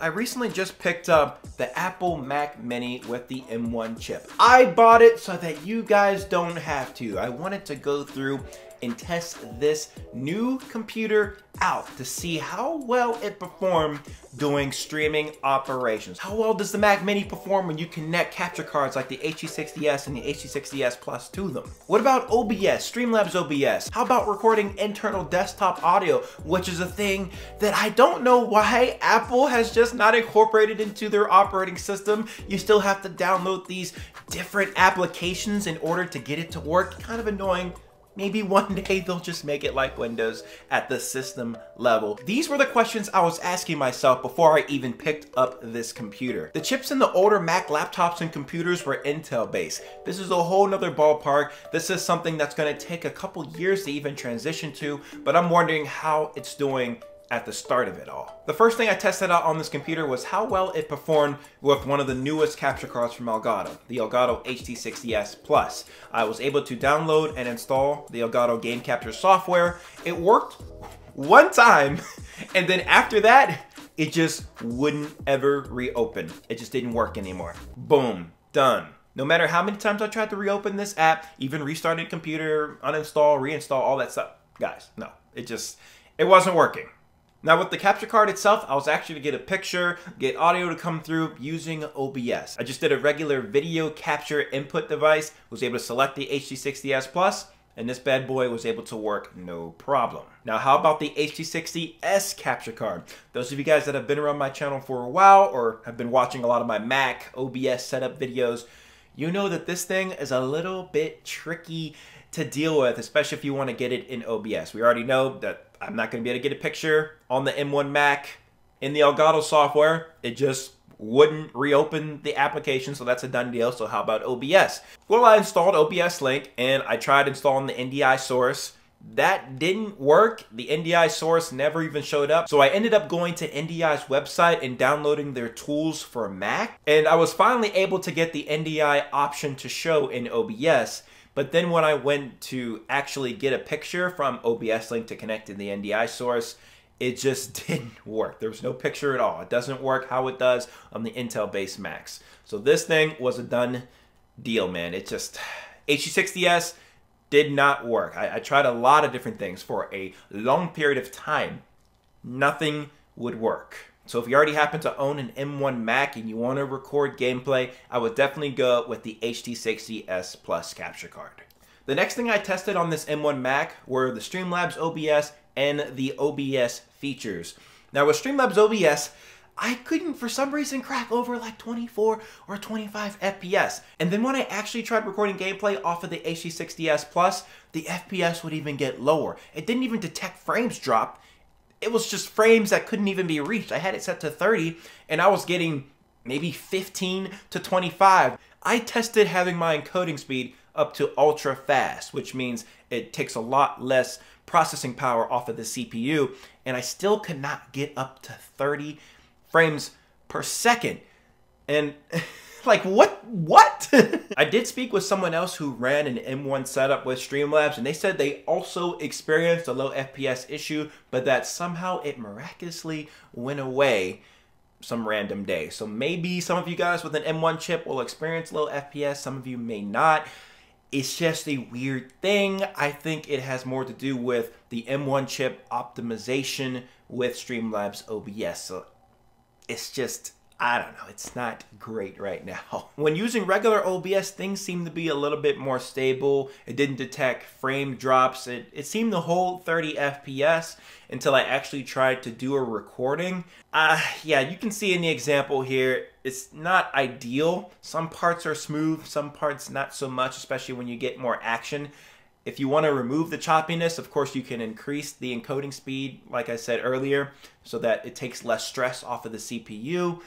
I recently just picked up the Apple Mac Mini with the M1 chip. I bought it so that you guys don't have to. I wanted to go through and test this new computer out to see how well it performed doing streaming operations. How well does the Mac Mini perform when you connect capture cards like the HD60S and the HD60S Plus to them? What about OBS, Streamlabs OBS? How about recording internal desktop audio, which is a thing that I don't know why Apple has just not incorporated into their operating system. You still have to download these different applications in order to get it to work. Kind of annoying Maybe one day they'll just make it like Windows at the system level. These were the questions I was asking myself before I even picked up this computer. The chips in the older Mac laptops and computers were Intel based. This is a whole nother ballpark. This is something that's gonna take a couple years to even transition to, but I'm wondering how it's doing at the start of it all. The first thing I tested out on this computer was how well it performed with one of the newest capture cards from Elgato, the Elgato HD60S Plus. I was able to download and install the Elgato game capture software. It worked one time, and then after that, it just wouldn't ever reopen. It just didn't work anymore. Boom, done. No matter how many times I tried to reopen this app, even restarted computer, uninstall, reinstall, all that stuff. Guys, no, it just, it wasn't working. Now with the capture card itself, I was actually to get a picture, get audio to come through using OBS. I just did a regular video capture input device, was able to select the HD60S Plus, and this bad boy was able to work no problem. Now how about the HD60S capture card? Those of you guys that have been around my channel for a while or have been watching a lot of my Mac OBS setup videos, you know that this thing is a little bit tricky to deal with, especially if you want to get it in OBS. We already know that I'm not going to be able to get a picture on the M1 Mac in the Elgato software. It just wouldn't reopen the application, so that's a done deal. So how about OBS? Well, I installed OBS Link, and I tried installing the NDI source. That didn't work. The NDI source never even showed up. So I ended up going to NDI's website and downloading their tools for Mac. And I was finally able to get the NDI option to show in OBS. But then when I went to actually get a picture from OBS Link to connect to the NDI source, it just didn't work. There was no picture at all. It doesn't work how it does on the Intel-based Macs. So this thing was a done deal, man. It just, HD60S did not work. I, I tried a lot of different things for a long period of time. Nothing would work. So if you already happen to own an M1 Mac and you want to record gameplay, I would definitely go with the HD60S Plus capture card. The next thing I tested on this M1 Mac were the Streamlabs OBS and the OBS features. Now with Streamlabs OBS, I couldn't for some reason crack over like 24 or 25 FPS. And then when I actually tried recording gameplay off of the HD60S Plus, the FPS would even get lower. It didn't even detect frames drop it was just frames that couldn't even be reached. I had it set to 30 and I was getting maybe 15 to 25. I tested having my encoding speed up to ultra fast, which means it takes a lot less processing power off of the CPU, and I still could not get up to 30 frames per second. And Like what? What? I did speak with someone else who ran an M1 setup with Streamlabs, and they said they also experienced a low FPS issue, but that somehow it miraculously went away some random day. So maybe some of you guys with an M1 chip will experience low FPS, some of you may not. It's just a weird thing. I think it has more to do with the M1 chip optimization with Streamlabs OBS. So it's just I don't know, it's not great right now. When using regular OBS, things seem to be a little bit more stable. It didn't detect frame drops. It, it seemed to hold 30 FPS until I actually tried to do a recording. Uh, yeah, you can see in the example here, it's not ideal. Some parts are smooth, some parts not so much, especially when you get more action. If you want to remove the choppiness, of course, you can increase the encoding speed, like I said earlier, so that it takes less stress off of the CPU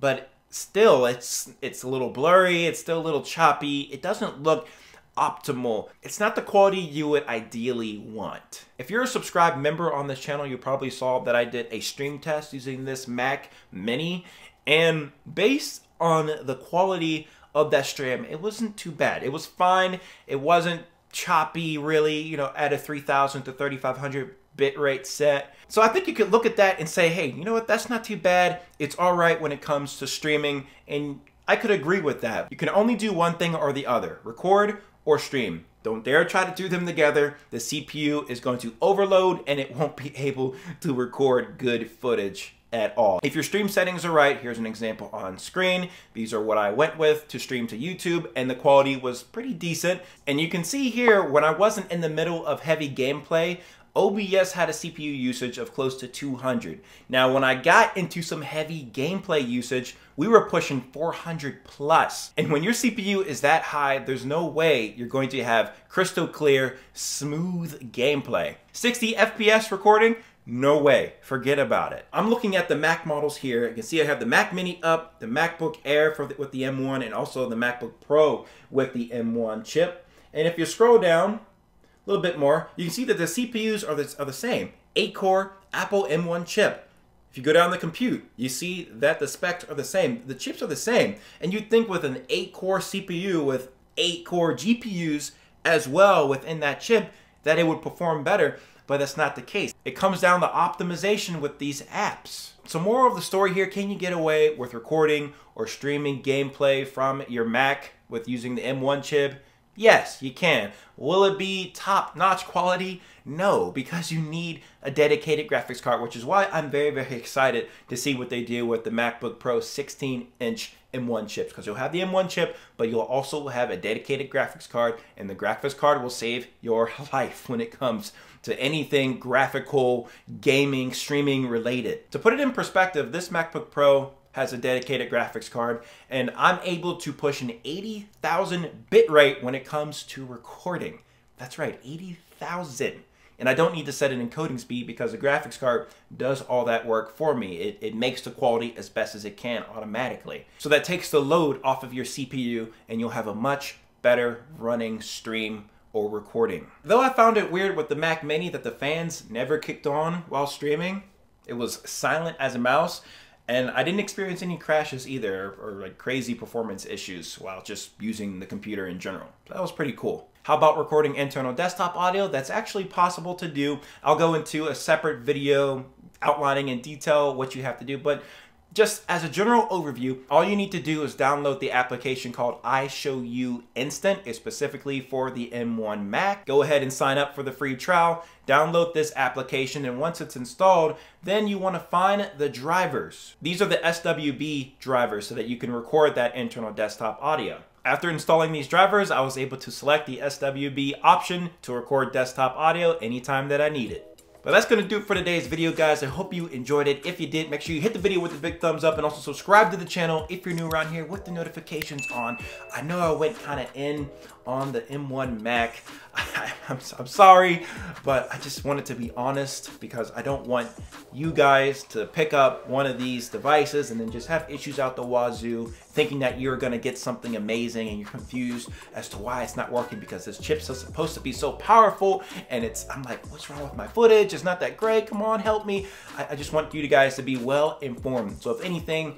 but still it's it's a little blurry, it's still a little choppy. It doesn't look optimal. It's not the quality you would ideally want. If you're a subscribed member on this channel, you probably saw that I did a stream test using this Mac Mini and based on the quality of that stream, it wasn't too bad. It was fine. It wasn't choppy, really, you know, at a 3000 to 3500 bitrate set. So I think you could look at that and say, hey, you know what, that's not too bad. It's all right when it comes to streaming, and I could agree with that. You can only do one thing or the other, record or stream. Don't dare try to do them together. The CPU is going to overload and it won't be able to record good footage at all. If your stream settings are right, here's an example on screen. These are what I went with to stream to YouTube and the quality was pretty decent. And you can see here when I wasn't in the middle of heavy gameplay, OBS had a CPU usage of close to 200. Now, when I got into some heavy gameplay usage, we were pushing 400 plus. And when your CPU is that high, there's no way you're going to have crystal clear, smooth gameplay. 60 FPS recording, no way. Forget about it. I'm looking at the Mac models here. You can see I have the Mac Mini up, the MacBook Air the, with the M1, and also the MacBook Pro with the M1 chip. And if you scroll down, little bit more, you can see that the CPUs are the, are the same. 8-core Apple M1 chip. If you go down the compute, you see that the specs are the same. The chips are the same. And you'd think with an 8-core CPU with 8-core GPUs as well within that chip that it would perform better, but that's not the case. It comes down to optimization with these apps. So more of the story here, can you get away with recording or streaming gameplay from your Mac with using the M1 chip? Yes, you can. Will it be top-notch quality? No, because you need a dedicated graphics card, which is why I'm very, very excited to see what they do with the MacBook Pro 16-inch M1 chips, because you'll have the M1 chip, but you'll also have a dedicated graphics card, and the graphics card will save your life when it comes to anything graphical, gaming, streaming related. To put it in perspective, this MacBook Pro has a dedicated graphics card, and I'm able to push an 80,000 bit rate when it comes to recording. That's right, 80,000. And I don't need to set an encoding speed because the graphics card does all that work for me. It, it makes the quality as best as it can automatically. So that takes the load off of your CPU and you'll have a much better running stream or recording. Though I found it weird with the Mac Mini that the fans never kicked on while streaming, it was silent as a mouse, and I didn't experience any crashes either or, like crazy performance issues while just using the computer in general. So that was pretty cool. How about recording internal desktop audio? That's actually possible to do. I'll go into a separate video outlining in detail what you have to do, but just as a general overview, all you need to do is download the application called iShowU Instant. It's specifically for the M1 Mac. Go ahead and sign up for the free trial. Download this application and once it's installed, then you want to find the drivers. These are the SWB drivers so that you can record that internal desktop audio. After installing these drivers, I was able to select the SWB option to record desktop audio anytime that I need it. But that's to do it for today's video, guys. I hope you enjoyed it. If you did, make sure you hit the video with a big thumbs up and also subscribe to the channel if you're new around here with the notifications on. I know I went kind of in on the M1 Mac. I, am I'm sorry, but I just wanted to be honest because I don't want you guys to pick up one of these devices and then just have issues out the wazoo thinking that you're gonna get something amazing and you're confused as to why it's not working because this chip's supposed to be so powerful and it's, I'm like, what's wrong with my footage? It's not that great, come on, help me. I, I just want you guys to be well informed. So if anything,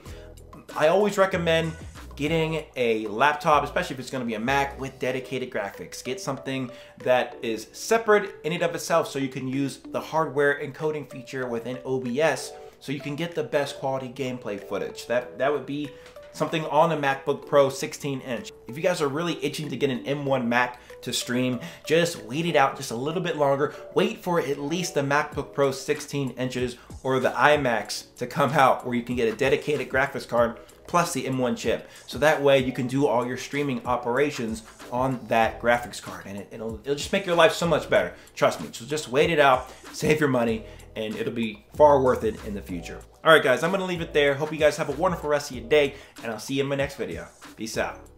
I always recommend getting a laptop, especially if it's gonna be a Mac with dedicated graphics. Get something that is separate in and of itself so you can use the hardware encoding feature within OBS so you can get the best quality gameplay footage. That, that would be something on a MacBook Pro 16 inch. If you guys are really itching to get an M1 Mac to stream, just wait it out just a little bit longer. Wait for at least the MacBook Pro 16 inches or the iMacs to come out where you can get a dedicated graphics card plus the M1 chip. So that way you can do all your streaming operations on that graphics card and it, will it'll just make your life so much better. Trust me. So just wait it out, save your money, and it'll be far worth it in the future. All right, guys, I'm gonna leave it there. Hope you guys have a wonderful rest of your day, and I'll see you in my next video. Peace out.